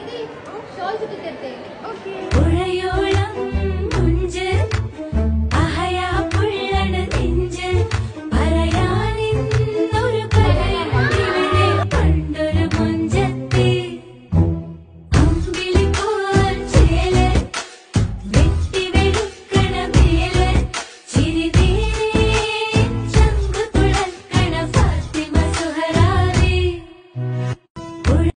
दीदी शॉल से करते हैं ഉഴയോള